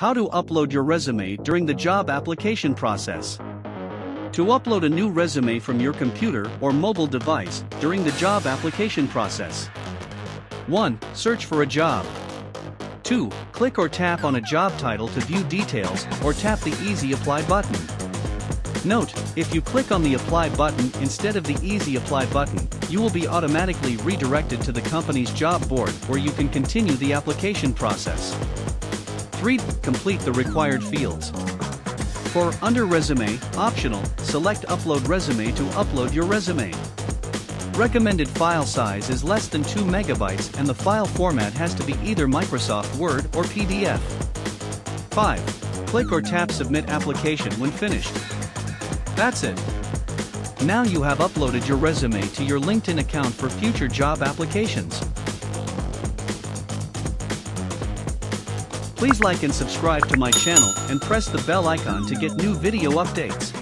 How to upload your resume during the job application process. To upload a new resume from your computer or mobile device during the job application process. 1. Search for a job. 2. Click or tap on a job title to view details or tap the Easy Apply button. Note, if you click on the Apply button instead of the Easy Apply button, you will be automatically redirected to the company's job board where you can continue the application process. 3. Complete the required fields. For Under Resume, optional, select Upload Resume to upload your resume. Recommended file size is less than 2 megabytes and the file format has to be either Microsoft Word or PDF. 5. Click or tap Submit Application when finished. That's it. Now you have uploaded your resume to your LinkedIn account for future job applications. Please like and subscribe to my channel and press the bell icon to get new video updates.